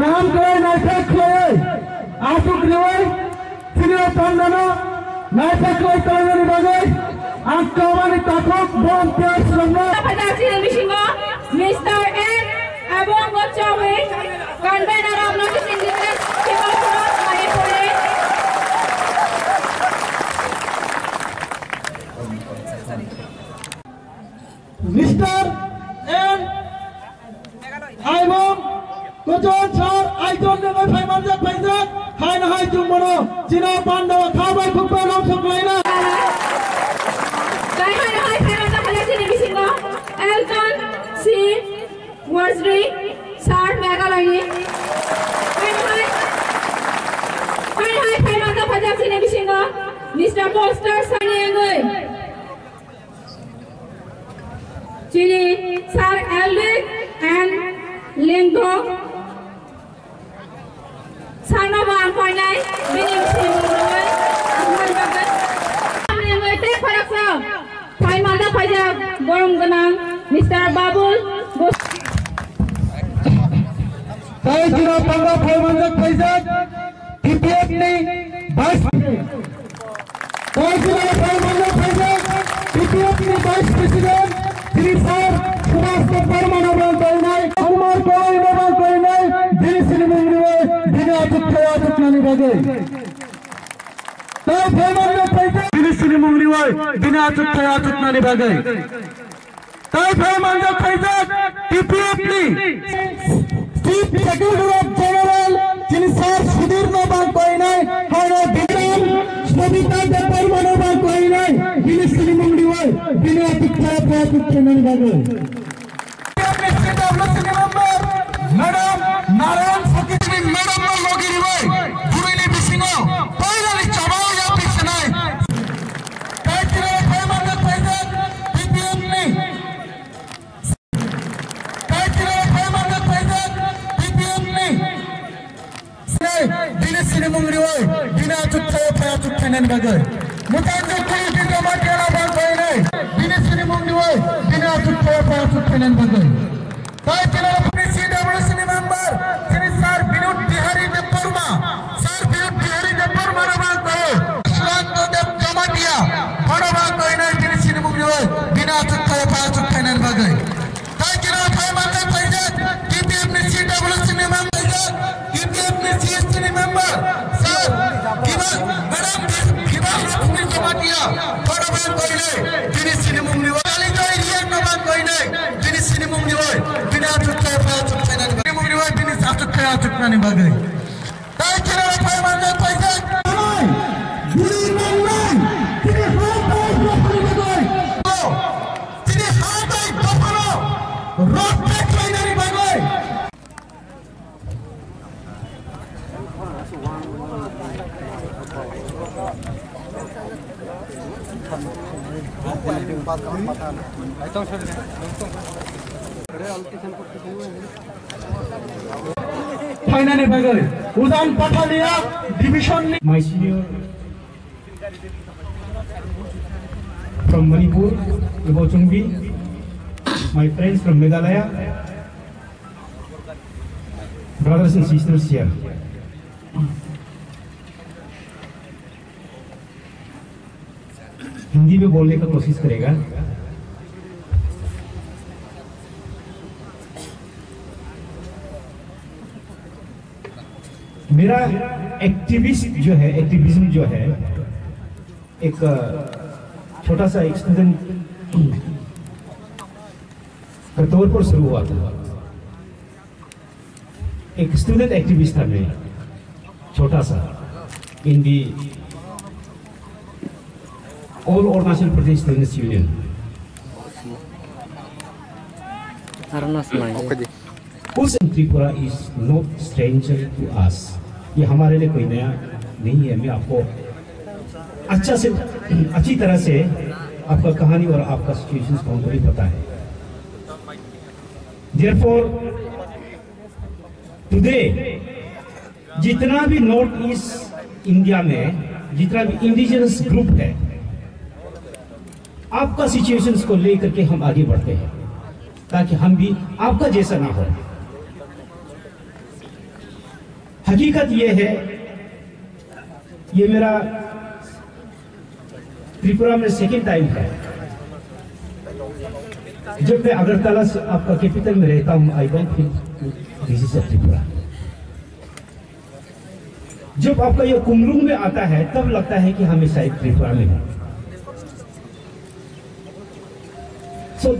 કામ કરે નાખક હોય આસુક ન હોય સિનિયર તંદનો નાખક હોય તંદની બગોય আক্রমণে তখন বোম প্রয়োগ মিস্টার এন এবং হচ্ছে কনভেনার আপনাকে kujon sar, aiton dengan Faiman jak Faizak, hai na hai jumbono, Cina Pandawa, kabai kupa lam suklaina. তাই হয় হয় ফেরত পদাসিন মিশিংগো এলটন সি ওয়ার্সড্রি সার মেঘালয়নি হয় হয় হয় হয় ফেরত পদাসিন মিশিংগো মিস্টার পোস্টার সানিয়েঙ্গই চিনি স্যার এলডিক এন্ড লিঙ্গো সানবা আনফাইনাই বিনি মিশিংগো আমার বাবা আমি এতে ফারাকসা ফাই মাদা ফাইজা গরম গনাং Mr Babul Tay Cina Panda Faiman jak Faizak, TPF ni, Vice Tay Cina Faiman jak Faizak, TPF ni Vice President, Sri Sar, Subhas Kapar Manaban आली पाहिजे तिने सिनेमुंगली वय तिने आचूक काय आचूक नाली बागाय काय फळ मांजा खायचा टिपी आपली चीफ सेक्रेटरी ऑफ़ जनरल जिने सर सुधीर नो बाग कोई नाही हाय बिक्रम सविता देपर मनो बाग कोई नाही। तिने सिनेमुंगली वय तिने आचूक काय आचूक नाली बागाय आपले state development member madam Narayan બહેને બધે મુકાંજો કુલતી જમા કેલા ભાગ બહેને દિને શ્રી મુંડી હોય દિને અચૂક થયો પણ અચૂક થઈને બધે তাই কেনার আপনি CWC member Shri sir Binod Bihari Debbarma sir Binod Bihari দেববর্মার আওয়াজ দাও সুশান্ত দেব জমাটিয়া বড় বাগ কইনার তিনি শ্রীমুখী হয় বিনা চুক্তায় পাঁচ চুক্তায় নির্বাচন क्या चुकना निभा गए। उदान पाठा लिया डिविशन फ्रॉम मणिपुर चुंगी my friends from Meghalaya brothers and sisters here Hindi में बोलने का कोशिश करेगा। मेरा एक्टिविस्ट जो है एक्टिविज्म जो है एक छोटा सा एक स्टूडेंट के तौर पर शुरू हुआ था। एक स्टूडेंट एक्टिविस्ट था मैं छोटा सा in the all Arunachal Pradesh students union उस Tripura is not stranger to us ये हमारे लिए कोई नया नहीं है। मैं आपको अच्छा से अच्छी तरह से आपका कहानी और आपका सिचुएशन हमको भी पता है। Therefore, टुडे जितना भी नॉर्थ ईस्ट इंडिया में जितना भी इंडिजिनस ग्रुप है आपका सिचुएशंस को लेकर के हम आगे बढ़ते हैं ताकि हम भी आपका जैसा ना हो। हकीकत ये है, ये मेरा त्रिपुरा में सेकेंड टाइम है। जब मैं अगरतला से आपका कैपिटल में रहता हूँ I don't feel this is Tripura जब आपका ये कुमरुंग में आता है, तब लगता है कि हमें शायद त्रिपुरा में हूँ। सो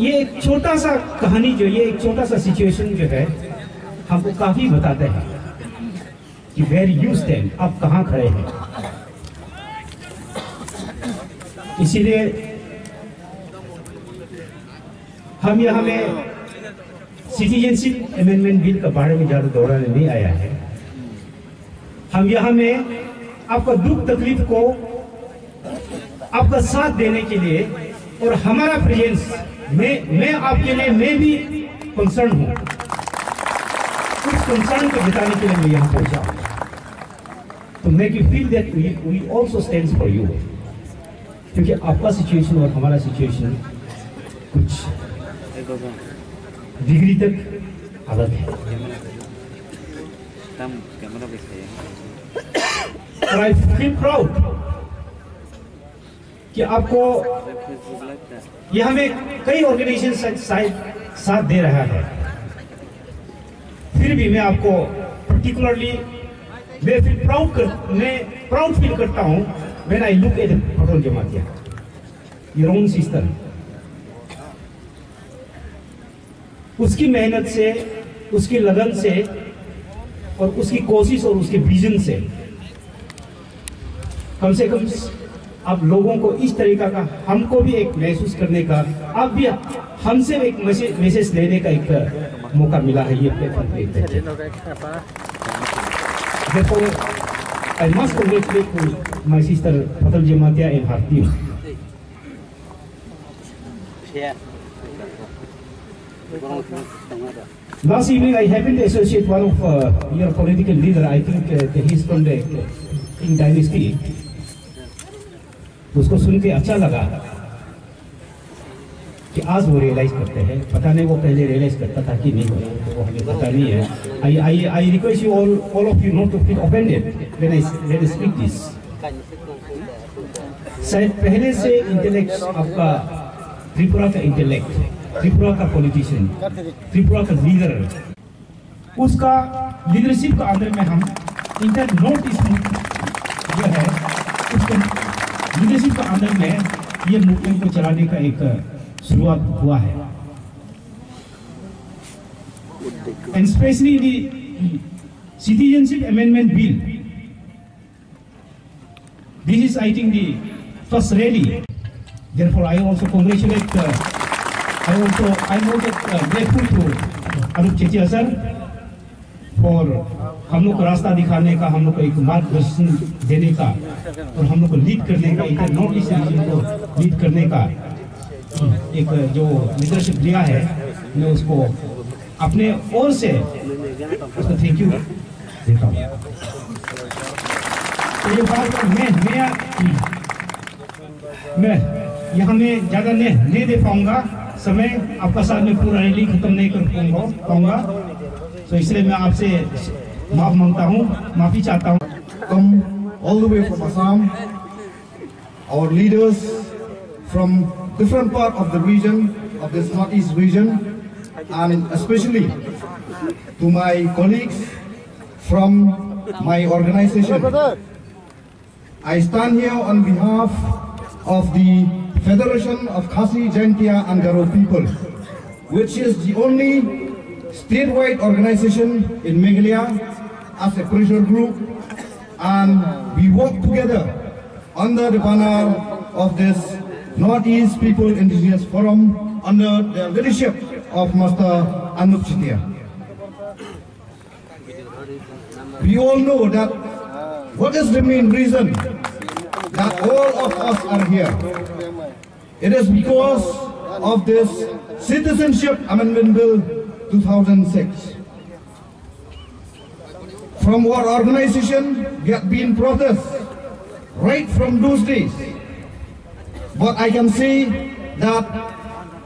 ये एक छोटा सा कहानी जो, ये एक छोटा सा सिचुएशन जो है, हमको काफ़ी बताते हैं। कि वेर यू स्टैंड आप कहाँ खड़े हैं? इसीलिए हम यहाँ में सिटीजनशिप अमेंडमेंट बिल के बारे में ज़्यादा दोहराने नहीं आया है। हम यहाँ में आपका दुख तकलीफ़ को आपका साथ देने के लिए और हमारा प्रेजेंस मैं मैं आपके लिए, मैं भी कंसर्न हूँ। उस कंसर्न को बिताने के लिए मैं यहाँ पहुँचा हूँ। तो make you feel that we we also stand for you क्योंकि आपका सिचुएशन और हमारा सिचुएशन कुछ डिग्री तक अलग है और आई फील प्राउड कि आपको ये हमें कई ऑर्गेनाइजेशन शायद साथ दे रहा है। फिर भी मैं आपको पर्टिकुलरली मैं फील प्राउड कर, मैं प्राउड फील करता हूँ when I look at Patol Jamatia your own sister उसकी मेहनत से, उसकी लगन से और उसकी कोशिश और उसके विजन से कम से कम आप लोगों को इस तरीका का, हमको भी एक महसूस करने का, आप भी हमसे एक मैसेज लेने का एक मौका मिला है ये प्लेटफॉर्म पे। Therefore, I must congratulate to my sister Patal Jematia and her team. Last evening, I happened to associate one of uh, your political leader. I think uh, that he's from the King Dynasty. उसको सुन के अच्छा लगा कि आज वो realise करते हैं। पता नहीं वो पहले रियलाइज़ करता था कि नहीं, वो तो हमें पता नहीं है। I I I request you all all of you not to feel offended when I when I speak this शायद पहले से इंटेलेक्ट आपका, त्रिपुरा का इंटेलेक्ट त्रिपुरा का पॉलिटिशियन त्रिपुरा का लीडर उसका लीडरशिप का अंदर में हम इंटर नॉर्थ ईस्ट जो है, उसके लीडरशिप का अंदर में ये मूवमेंट को चलाने का एक शुरुआत हुआ है। And specially citizenship amendment bill this is I think the first rally there I also congratulate I also I know grateful to Arup Chechia sir और हम लोग को रास्ता दिखाने का, हम लोग को एक मार्गदर्शन देने का और हम लोग को लीड करने का इंटर नॉर्थ ईस्ट रीजन को लीड करने का। एक जो लीडरशिप दिया है, मैं उसको अपने ओर से उसको थैंक यू देता हूँ। तो ये बात मैं मैं मैं यहाँ में ज़्यादा नहीं नहीं दे पाऊँगा। समय आपका साथ में पूरा रैली खत्म नहीं कर पाऊँगा पाऊँगा। तो इसलिए मैं आपसे माफ़ माँगता हूँ, माफ़ी चाहता हूँ। Come all the way from Assam. Our leaders from different part of the region, of this northeast region, and especially to my colleagues from my organization. I stand here on behalf of the Federation of Khasi, Jaintia and Garo people, which is the only statewide organization in Meghalaya as a pressure group and we work together under the banner of this Northeast People Indigenous Forum under the leadership of Master Anup Chitia. We all know that what is the main reason that all of us are here? It is because of this Citizenship Amendment Bill 2006 from our organization we have been protest right from those days. But I can say that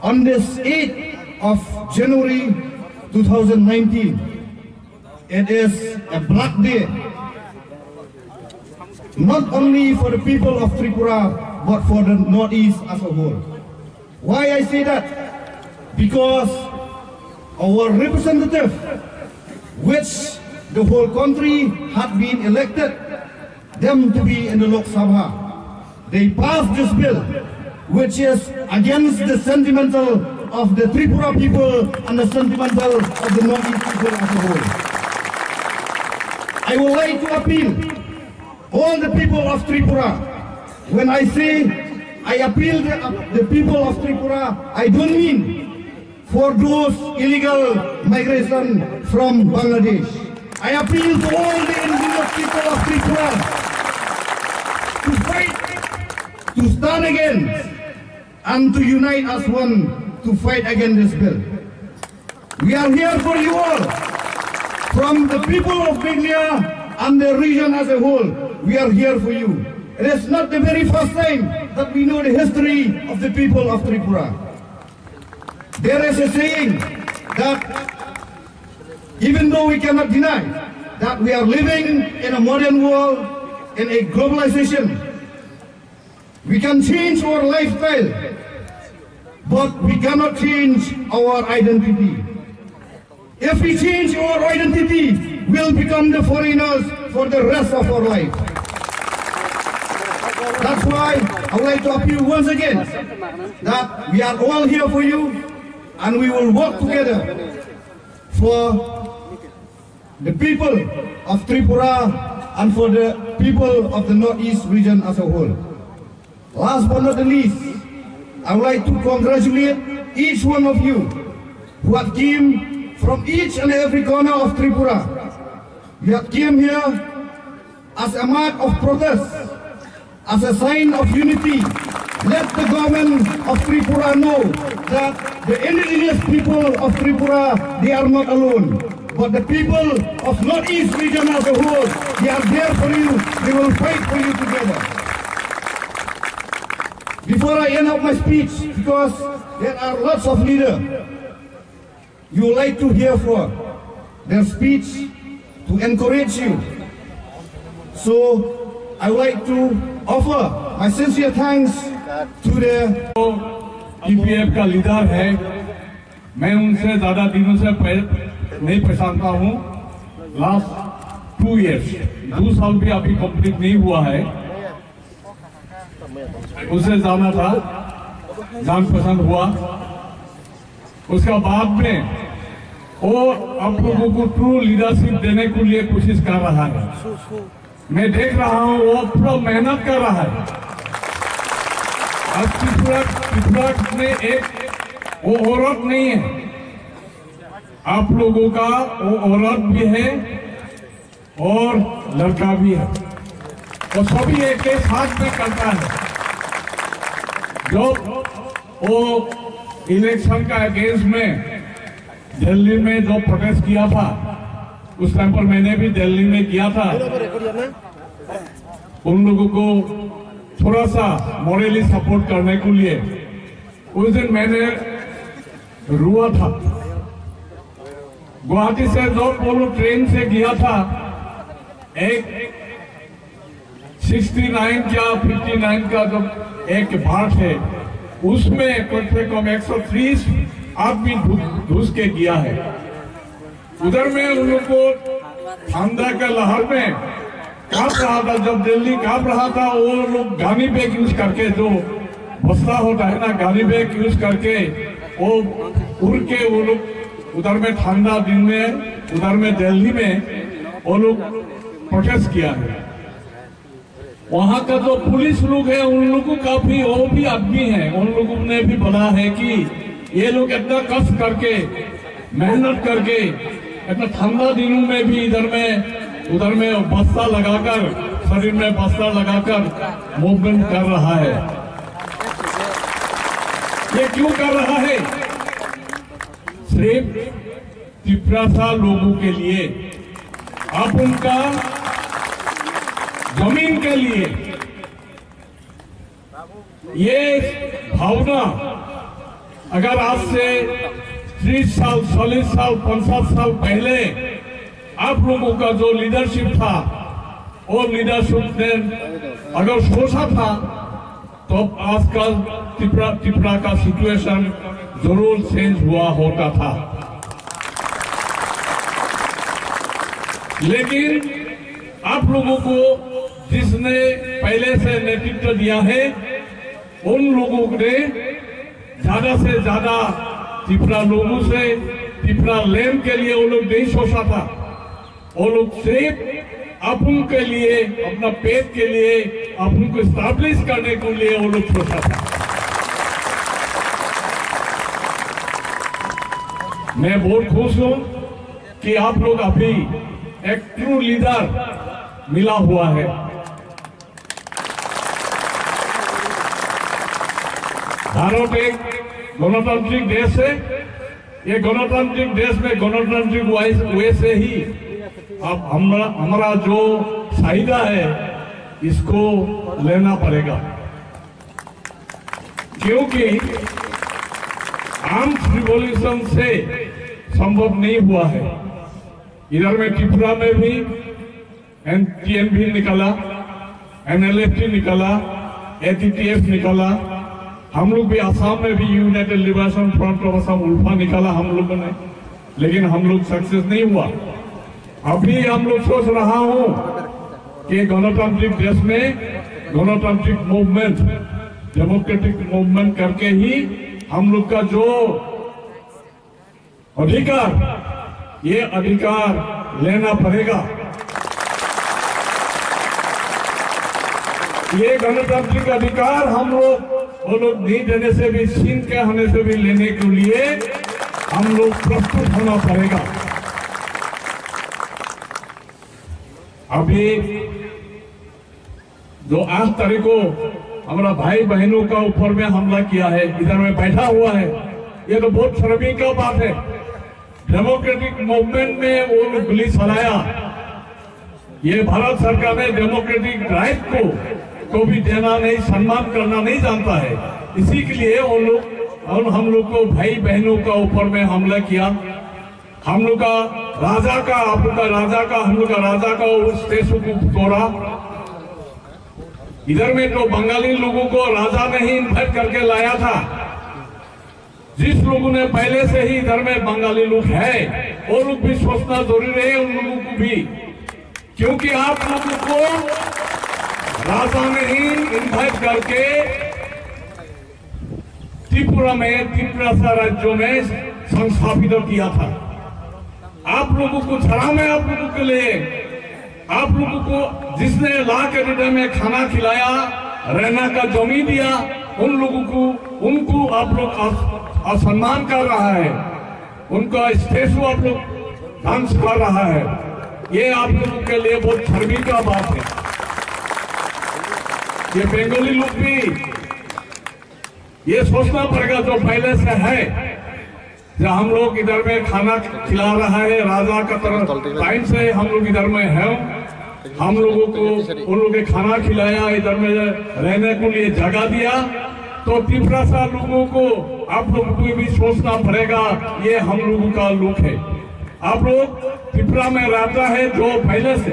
on this 8th of January 2019, it is a black day. Not only for the people of Tripura, but for the Northeast as a whole. Why I say that? Because our representative, which the whole country had been elected them to be in the Lok Sabha, they passed this bill, which is against the sentimental of the Tripura people and the sentimental of the Northeast people as a whole. I would like to appeal all the people of Tripura. When I say I appeal the, the people of Tripura, I don't mean for those illegal migration from Bangladesh. I appeal to all the indigenous people of Tripura to stand against, and to unite as one to fight against this bill. We are here for you all, from the people of Biglia and the region as a whole. We are here for you. It is not the very first time that we know the history of the people of Tripura. There is a saying that even though we cannot deny that we are living in a modern world, in a globalization, we can change our lifestyle, but we cannot change our identity. If we change our identity, we'll become the foreigners for the rest of our life. That's why I would like to appeal once again that we are all here for you and we will work together for the people of Tripura and for the people of the Northeast region as a whole. Last but not the least, I would like to congratulate each one of you who have came from each and every corner of Tripura. You have came here as a mark of protest, as a sign of unity. Let the government of Tripura know that the indigenous people of Tripura, they are not alone. But the people of Northeast region as a whole, they are there for you. They will fight for you together. Before I end up my speech, because there are lots of leaders, you would like to hear for their speech to encourage you. So I would like to offer my sincere thanks to the EPF का leader है मैं उनसे ज्यादा दिनों से पह- नहीं पहचानता हूँ लास्ट टू इयर्स दो साल भी अभी कंप्लीट नहीं हुआ है उसे जाना था, जान पसंद हुआ। उसका बाद में वो आप लोगों को ट्रू लीडरशिप देने के लिए कोशिश कर रहा है। मैं देख रहा हूँ, वो पूरा मेहनत कर रहा है। आज त्रिपुरा त्रिपुरा में एक वो औरत नहीं है। आप लोगों का वो औरत भी है और लड़का भी है। वो सभी एक साथ में करता है। जो वो इलेक्शन का अगेंस्ट में दिल्ली में जो प्रोटेस्ट किया था, उस टाइम पर मैंने भी दिल्ली में किया था। उन लोगों को थोड़ा सा मॉरली सपोर्ट करने के लिए उस दिन मैंने रुआ था। गुवाहाटी से जो पोलो ट्रेन से गया था, एक 69 या 59 का जो एक भाट है, उसमें कम से कम 130 आदमी घुस- घुस के गया है। उधर में उन लोग को ठंडा का लहर में काँप रहा था, जब दिल्ली काँप रहा था, वो लोग गानी बैग यूज़ करके जो बस्ता होता है ना, गानी बैग यूज़ करके वो उड़ के वो लोग उधर में ठंडा दिन में, उधर में दिल्ली में वो लोग प्रोटेस्ट किया है। वहाँ का जो पुलिस लोग है, उन लोगों का भी, वो भी आदमी है। उन लोगों ने भी बोला है कि ये लोग इतना कष्ट करके, मेहनत करके, इतना ठंडा दिनों में भी इधर में, उधर में बस्ता लगाकर, शरीर में बस्ता लगाकर मूवमेंट कर रहा है। ये क्यों कर रहा है? सिर्फ़ त्रिपुरा लोगों के लिए। आप उनका ज़मीन के लिए। ये भावना। अगर आज से तीस साल, चालीस साल, पचास साल पहले आप लोगों का जो लीडरशिप था वो लीडरशिप ने अगर सोचा था तो आजकल त्रिपुरा त्रिपुरा का सिचुएशन ज़रूर चेंज हुआ होता था। लेकिन आप लोगों को जिसने पहले से नेतृत्व दिया है, उन लोगों ने ज़्यादा से ज़्यादा त्रिपुरा लोगों से, त्रिपुरा लैंड के लिए वो लोग नहीं सोचा था। वो लोग सिर्फ़ अपन के लिए, अपना पेट के लिए, अपन को स्टैब्लिश करने के लिए वो लोग सोचा था। मैं बहुत खुश हूँ कि आप लोग अभी एक ट्रू लीडर मिला हुआ है। भारत एक गणतांत्रिक देश है ये गणतांत्रिक देश में गणतांत्रिक वे से ही अब हमारा हमारा जो चाहिदा है इसको लेना पड़ेगा क्योंकि आर्म्स रिवोल्यूशन से संभव नहीं हुआ है इधर में त्रिपुरा में भी एनटीएनबी निकाला एनएलएफटी निकाला एटीटीएफ निकाला हम लोग भी आसाम में भी United Liberation Front of Assam ULFA निकाला हम लोगों ने। लेकिन हम लोग सक्सेस नहीं हुआ। अभी हम लोग सोच रहा हूँ कि गणतांत्रिक देश में गणतांत्रिक मूवमेंट डेमोक्रेटिक मूवमेंट करके ही हम लोग का जो अधिकार, ये अधिकार लेना पड़ेगा। ये गणतांत्रिक अधिकार हम लोग वो लोग नहीं देने से भी, छीन के होने से भी लेने के लिए हम लोग प्रस्तुत होना पड़ेगा। अभी जो आठ तारीख को हमारा भाई बहनों का ऊपर में हमला किया है, इधर में बैठा हुआ है। ये तो बहुत शर्मी का बात है। डेमोक्रेटिक मूवमेंट में वो गोली चलाया ये भारत सरकार ने डेमोक्रेटिक राइट को को भी देना नहीं, सम्मान करना नहीं जानता है। इसी के लिए वो लोग और हम लोग को भाई बहनों का ऊपर में हमला किया। हम लोग का राजा का, आप लोग का राजा का, हम लोग का राजा का उस देशों को तोड़ा। इधर में तो बंगाली लोगों को राजा ने ही इन्वाइट करके लाया था। जिस लोगों ने पहले से ही इधर में बंगाली लोग है, वो लोग भी सोचना ज़रूरी है उन लोगों को भी। क्योंकि आप लोगों को राजा ने ही इन्वाइट करके त्रिपुरा में, त्रिपुरा सा राज्यों में संस्थापित किया था। आप लोगों को छड़ा में आप लोगों के लिए। आप लोगों को जिसने ला के में खाना खिलाया, रहना का जमी दिया, उन लोगों को, उनको आप लोग असम्मान कर रहा है। उनका स्टेचू आप लोग डांस कर रहा है। ये आप लोगों के लिए बहुत शर्मी का बात है। ये बेंगोली लोग भी ये सोचना पड़ेगा जो पहले से है जो हम लोग इधर में खाना खिला रहा है, राजा का तरफ़ टाइम से हम लोग इधर में है। हम लोगों को, उन लोगों ने खाना खिलाया, इधर में रहने को लिए जगह दिया। तो त्रिपुरा सा लोगों को, आप लोगों को भी सोचना पड़ेगा, ये हम लोगों का लुक है। आप लोग त्रिपुरा में रहता है जो पहले से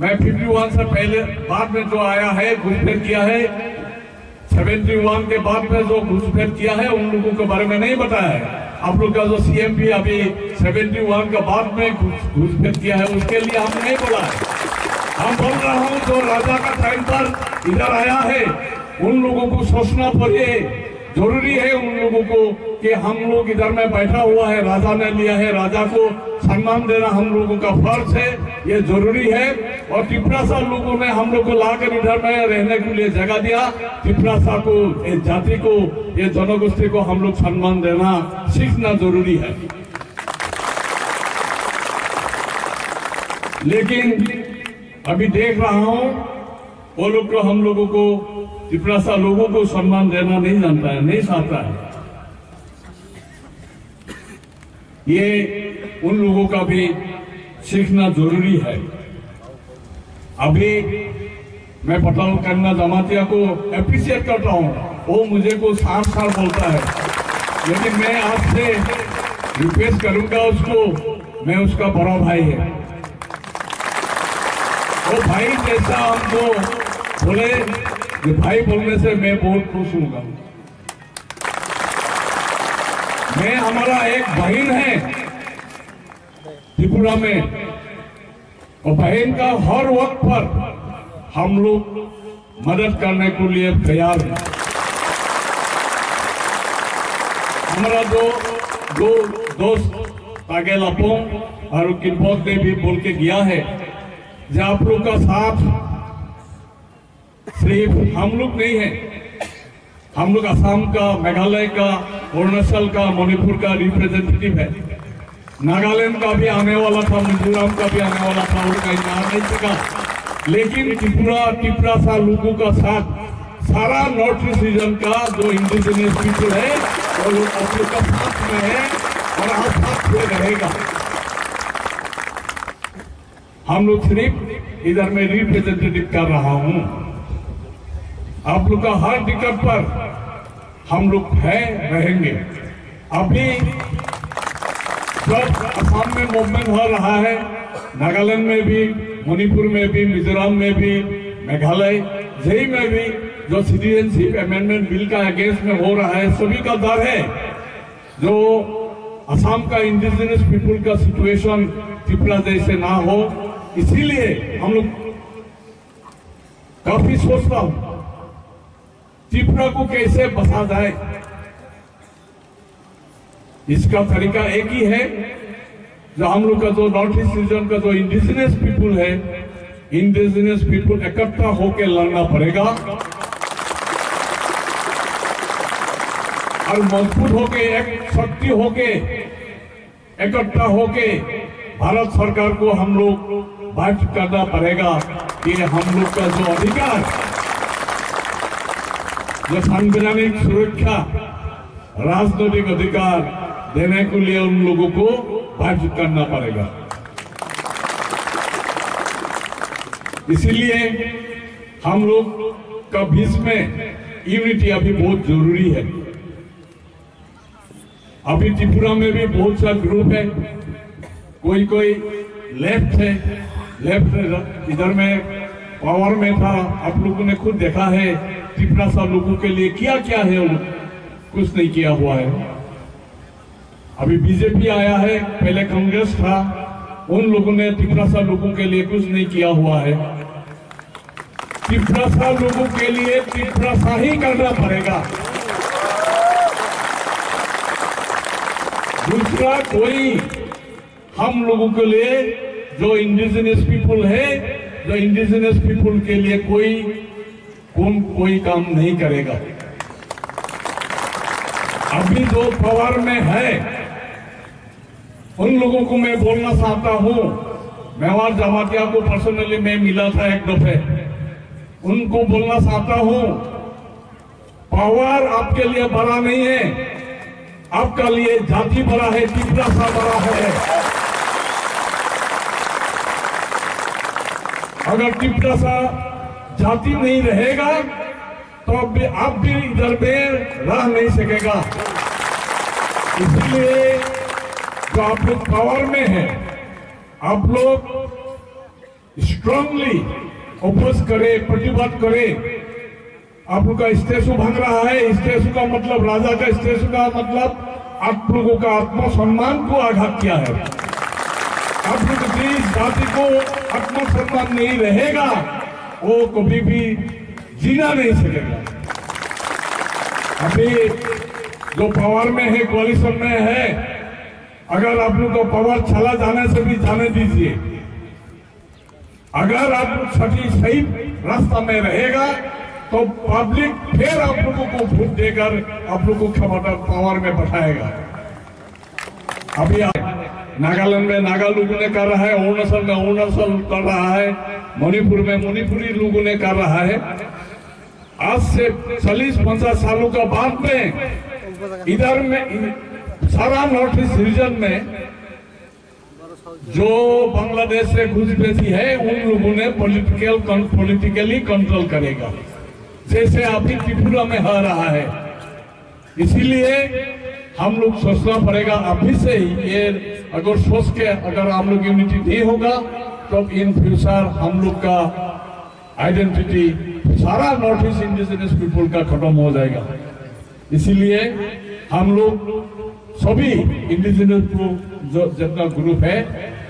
मैं 51 से पहले बाद में जो आया है, घुसपैठ किया है 71 के बाद में जो घुसपैठ किया है, उन लोगों के बारे में नहीं बताया है। आप लोग का जो सीएम भी अभी 71 के बाद में घुस- घुसपैठ किया है, उसके लिए हम नहीं बोला है। हम बोल रहा हूँ, जो राजा का टाइम पर इधर आया है, उन लोगों को सोचना पड़े। ज़रूरी है उन लोगों को कि हम लोग इधर में बैठा हुआ है, राजा ने लिया है, राजा को सम्मान देना हम लोगों का फ़र्ज़ है, ये ज़रूरी है। और त्रिपुरा सा लोगों ने हम लोग को लाकर इधर में रहने के लिए जगह दिया। सा को इस जाति को, ये जनगोष्ठी को हम लोग सम्मान देना सीखना ज़रूरी है। लेकिन अभी देख रहा हूँ, वो लोग तो हम लोगों को सा लोगों को सम्मान देना नहीं जानता है, नहीं चाहता है। ये उन लोगों का भी सीखना ज़रूरी है। अभी मैं पटाल करना जमातिया को अप्रिशिएट करता हूँ। वो मुझे को साफ़ साफ़ बोलता है। लेकिन मैं आज से रिक्वेस्ट करूँगा उसको, मैं उसका बड़ा भाई है। वो भाई जैसा हमको बोले भाई बोलने से मैं बहुत खुश हूँ। मैं, हमारा एक बहन है, त्रिपुरा में। और बहन का हर वक्त पर हम लोग मदद करने के लिए तैयार हैं। हमारा जो दो दोस्त तागे लपोंग और किनपोक ने भी बोल के गया है। जो आप लोग का साथ सिर्फ़ हम लोग नहीं है, हम लोग असम का, मेघालय का अरुणाचल का मणिपुर का रिप्रेजेंटेटिव है। नागालैंड का भी आने वाला था, मिजोरम का भी आने वाला था उनका यहाँ नहीं सका। लेकिन त्रिपुरा त्रिपुरा सा लोगों का साथ, सारा नॉर्थ ईस्ट रीजन का जो इंडिजिनियस पीपल है वो लोग आप लोग का साथ में है, और आप साथ में रहेगा। हम लोग सिर्फ़ इधर में रिप्रेजेंटेटिव कर रहा हूँ। आप लोग का हर टिकट पर हम लोग है, रहेंगे। अभी जब असम में मूवमेंट हो रहा है, नागालैंड में भी, मणिपुर में भी, मिजोरम में भी, मेघालय जही में भी जो सिटीजनशिप अमेंडमेंट बिल का अगेंस्ट में हो रहा है, सभी का डर है। जो असम का इंडिजिनियस पीपुल का सिचुएशन त्रिपुरा जैसे ना हो, इसीलिए हम लोग काफ़ी सोचता हूँ। त्रिपुरा को कैसे बसा जाए इसका तरीका एक ही है। जो हम लोग का जो नॉर्थ ईस्ट रीजन का जो इंडिजिनियस पीपुल है इंडिजिनियस पीपुल इकट्ठा होकर लड़ना पड़ेगा। और मज़बूत होके, एक शक्ति होके, इकट्ठा होके भारत सरकार को हम लोग बात करना पड़ेगा। कि हम लोग का जो अधिकार संवैधानिक सुरक्षा, राजनीतिक अधिकार देने के लिए उन लोगों को बातचीत करना पड़ेगा। इसीलिए हम लोग का बीच में यूनिटी अभी बहुत ज़रूरी है। अभी त्रिपुरा में भी बहुत सा ग्रुप है। कोई कोई लेफ़्ट है लेफ़्ट इधर में पावर में था। आप लोगों ने खुद देखा है त्रिपुरा सा लोगों के लिए किया क्या है वो कुछ नहीं किया हुआ है। अभी बीजेपी आया है, पहले कांग्रेस था, उन लोगों ने त्रिपुरा सा लोगों के लिए कुछ नहीं किया हुआ है। त्रिपुरा सा लोगों के लिए त्रिपुरा सा ही करना पड़ेगा। दूसरा, कोई हम लोगों के लिए जो इंडिजिनियस पीपुल है जो इंडिजिनियस पीपुल के लिए कोई कौन कोई काम नहीं करेगा। अभी जो पावर में है, उन लोगों को मैं बोलना चाहता हूँ, मेवाड़ जमातिया को पर्सनली मैं मिला था एक दफे। उनको बोलना चाहता हूँ पावर आपके लिए बड़ा नहीं है, आपका लिए जाति बड़ा है, तीसरा सा बड़ा है। अगर टिपटा सा जाति नहीं रहेगा तो अब भी आप भी इधर में रह नहीं सकेगा। इसलिए जो आप लोग पावर में है, आप लोग स्ट्रांगली ओपोज करे प्रतिवाद करे। आप लोग का स्टेशु भाग रहा है। स्टेशु का मतलब राजा का स्टेशु का मतलब आप लोगों का आत्मसम्मान को आघात किया है। आप जाति को आत्मसम्मान नहीं रहेगा, वो कभी भी जीना नहीं सकेगा। अभी जो पावर में है, कोalition में है, अगर आप लोग को पावर चला जाने से भी जाने दीजिए। अगर आप लोग सही रास्ता में रहेगा तो पब्लिक फिर आप लोगों को वोट देकर आप लोगों को क्षमता पावर में बैठाएगा। अभी नागालैंड में नागा लोगों ने कर रहा है, अरुणाचल में अरुणाचल कर रहा है, मणिपुर में मणिपुरी लोगों ने कर रहा है। आज से चालीस पचास सालों का बाद में इधर में सारा नॉर्थ ईस्ट रीजन में जो बांग्लादेश से घुसपैठी है, उन लोगों ने पॉलिटिकल पॉलिटिकली कंट्रोल करेगा। जैसे अभी त्रिपुरा में हो रहा है। इसीलिए हम लोग सोचना पड़ेगा, अभी से ही ये अगर सोच के अगर हम लोग यूनिटी नहीं होगा तो इन फ्यूचर हम लोग का आइडेंटिटी सारा नॉर्थ ईस्ट इंडिजिनस पीपुल का खत्म हो जाएगा। इसीलिए हम लोग सभी इंडिजिनस जो जितना ग्रुप है,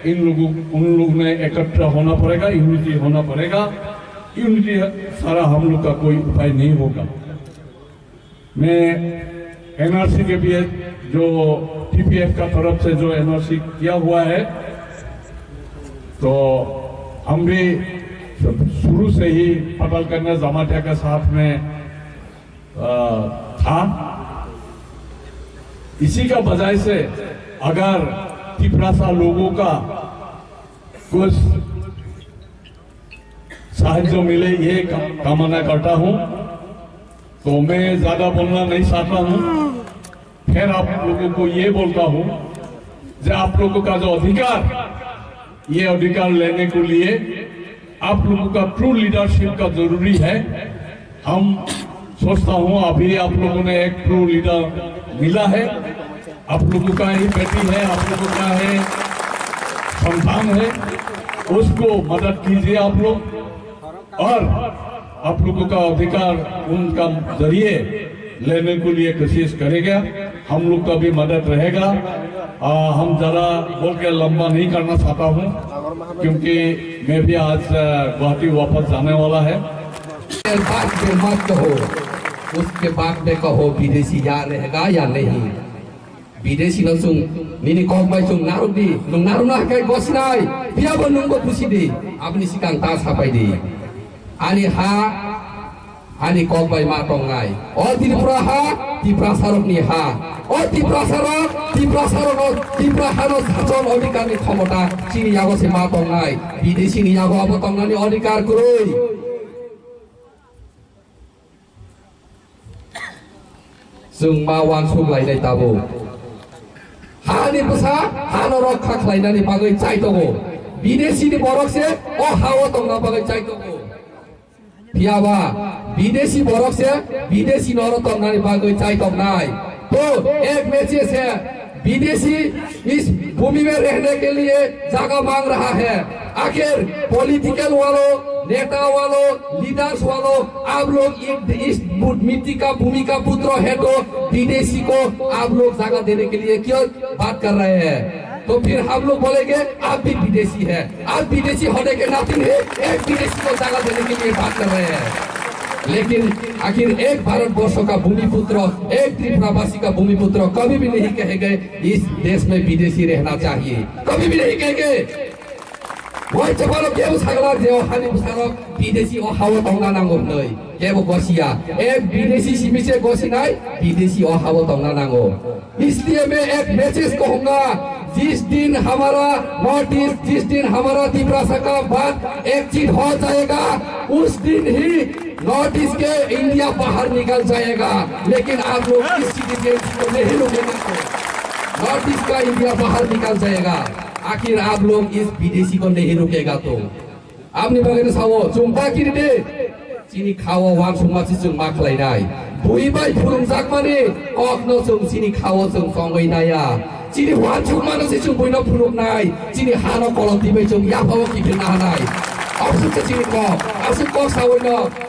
इन लोगों, उन लोग ने एकत्र होना पड़ेगा यूनिटी होना पड़ेगा। यूनिटी सारा हम लोग का कोई उपाय नहीं होगा। मैं एनआरसी के भी जो टीपीएफ का तरफ़ से जो एनआरसी किया हुआ है तो हम भी शुरू से ही पटल करना जमातिया के साथ में आ, था। इसी का बजाय से अगर तिपरासा लोगों का कुछ साहाଯ୍य मिले ये कामना करता हूँ। तो मैं ज़्यादा बोलना नहीं चाहता हूँ। फिर आप लोगों को ये बोलता हूँ जो आप लोगों का जो अधिकार, ये अधिकार लेने के लिए आप लोगों का ट्रू लीडरशिप का ज़रूरी है। हम सोचता हूँ, अभी आप लोगों ने एक ट्रू लीडर मिला है। आप लोगों का ही बेटी है, आप लोगों का है, संतान है, उसको मदद कीजिए आप लोग। और आप लोगों का अधिकार उनका ज़रिए लेने के लिए कोशिश करेगा। हम लोग का भी मदद रहेगा। आ, हम जरा बोल के लंबा नहीं करना चाहता हूँ क्योंकि मैं भी आज गुवाहाटी वापस जाने वाला है। बात उसके बाद में कहो विदेशी या रहेगा या नहीं? विदेशी न सुन निनी कम बाय सुन नारुदी नुं नारुना kai गसिनाय बियाबो नोंबो खुसिदि आपनि सिगां ता सापायदि आनि हा आनि कम बाय मा दंनाय अ त्रिपुरा हा त्रिपुरा सारकनि हा अ त्रिपुरा सारक त्रिपुरा सारक त्रिपुरा हानो सासन अधिकारनि क्षमता चिनि यागोसे मा दंनाय विदेशीनि यागो आबो दंनानि अधिकार कुरुय जों मा वान संलायनाय दाबो हानि फैसा हानो रक्षा खालायनानै बागै जाय दङ बिदेशीनि बरकसे अ हाव दंना बागै जाय बरफ से विदेशी नौरत दंनानै बागै जाय दंनाय तो एक मैसेज है विदेशी इस भूमि में रहने के लिए जगह मांग रहा है आखिर पॉलिटिकल वालों नेता वालों लीडर्स वालों आप लोग एक- इस मिट्टी का भूमि का पुत्र है तो विदेशी को आप लोग जगह देने के लिए क्यों बात कर रहे हैं तो फिर हम लोग बोलेंगे, आप भी विदेशी है। आप विदेशी होने के नाते ही एक विदेशी को जगह देने के लिए बात कर रहे हैं। लेकिन आखिर एक भारत वर्षों का भूमि पुत्र एक त्रिपुरावासी का भूमि पुत्र कभी भी नहीं कहेंगे, इस देश में विदेशी रहना चाहिए। कभी भी नहीं कहेंगे। वही चपालो केबो सागला जेव हानि बुसारो विदेशी अहाव दंना नांगौ नै केबो गसिया। एक विदेशी सिमिसे गसिनाय, विदेशी अहाव दंना नांगौ इसलिए मैं एक मैसेज कहूँगा जिस दिन हमारा नॉर्थ ईस्ट जिस दिन हमारा त्रिपुरा का बात एक चीज़ हो जाएगा, उस दिन ही नॉर्थ ईस्ट के इंडिया बाहर निकल जाएगा। लेकिन आप लोग इस चीज़ को नहीं रोकेंगे नॉर्थ ईस्ट का इंडिया बाहर निकल जाएगा। आखिर आप लोग इस विदेशी को नहीं रोकेगा तो। 지니 환중 많은 세중 보이나 부록 나이 지니 하나 걸어 디베 좀 야파워 깊이 나하나이 앞서 지니 거 앞서 거 사오이나